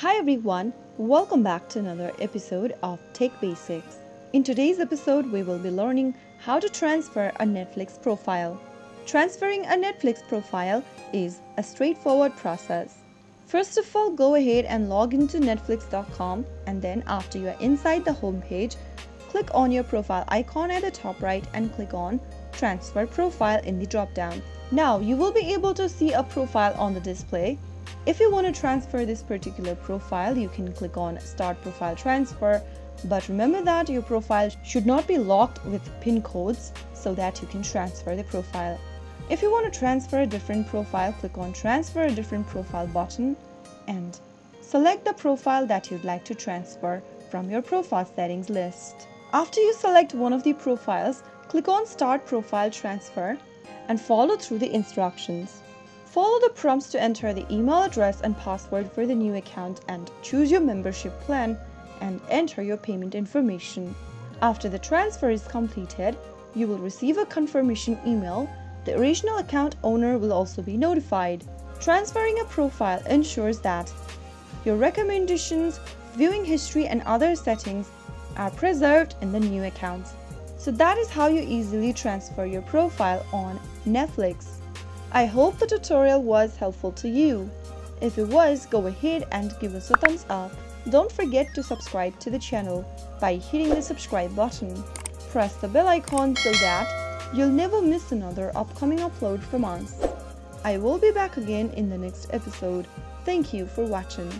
Hi everyone, welcome back to another episode of Tech Basics. In today's episode, we will be learning how to transfer a Netflix profile. Transferring a Netflix profile is a straightforward process. First of all, go ahead and log into netflix.com and then after you are inside the homepage, click on your profile icon at the top right and click on transfer profile in the drop down. Now you will be able to see a profile on the display. If you want to transfer this particular profile, you can click on start profile transfer. But remember that your profile should not be locked with pin codes so that you can transfer the profile. If you want to transfer a different profile, click on transfer a different profile button and select the profile that you'd like to transfer from your profile settings list. After you select one of the profiles, click on Start Profile Transfer and follow through the instructions. Follow the prompts to enter the email address and password for the new account and choose your membership plan and enter your payment information. After the transfer is completed, you will receive a confirmation email. The original account owner will also be notified. Transferring a profile ensures that your recommendations, viewing history and other settings are preserved in the new account. So that is how you easily transfer your profile on Netflix. I hope the tutorial was helpful to you. If it was, go ahead and give us a thumbs up. Don't forget to subscribe to the channel by hitting the subscribe button. Press the bell icon so that you'll never miss another upcoming upload from us. I will be back again in the next episode. Thank you for watching.